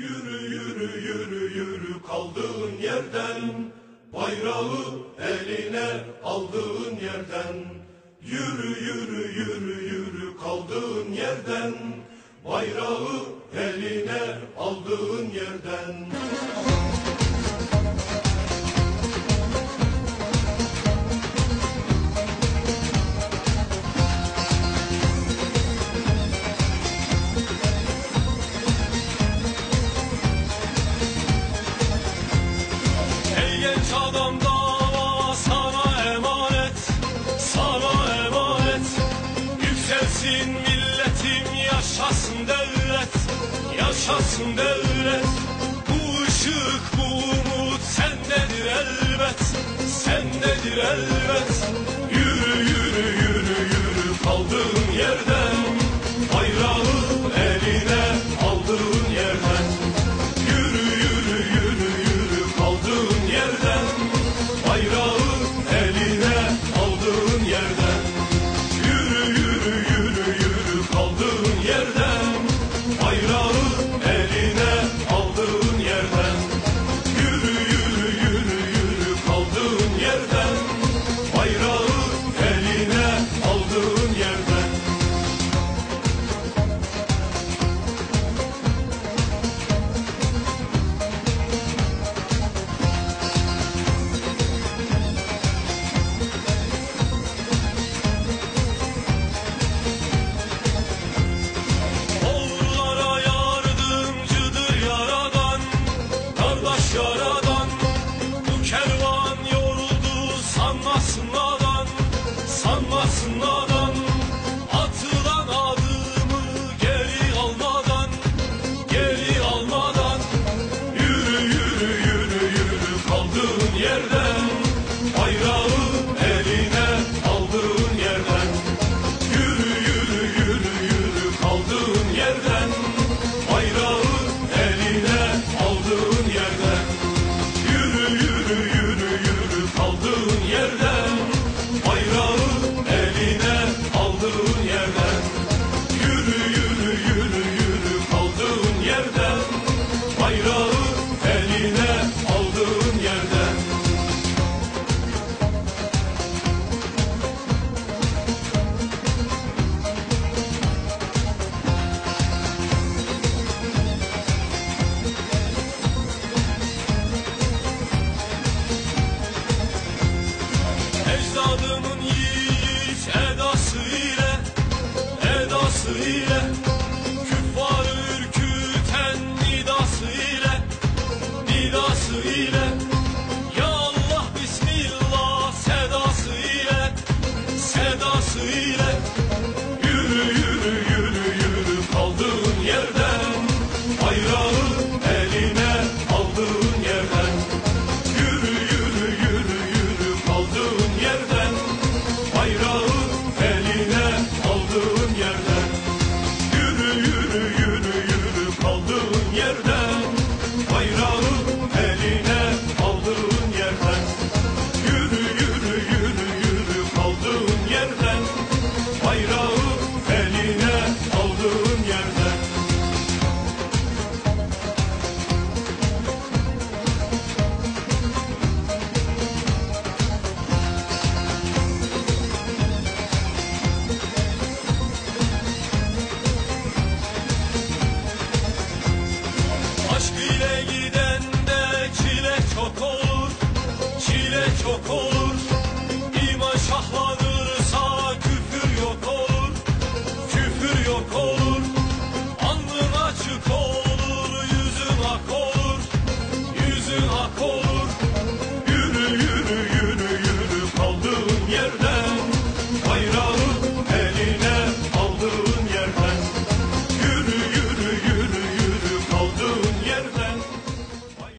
Yürü yürü yürü yürü kaldığın yerden Bayrağı eline aldığın yerden. Yürü yürü yürü yürü kaldığın yerden Bayrağı eline aldığın yerden. Yaşasın devlet, yaşasın devlet. Bu ışık, bu umut sendedir elbet Sendedir elbet. Üstadımın yiğit edası ile Edası ile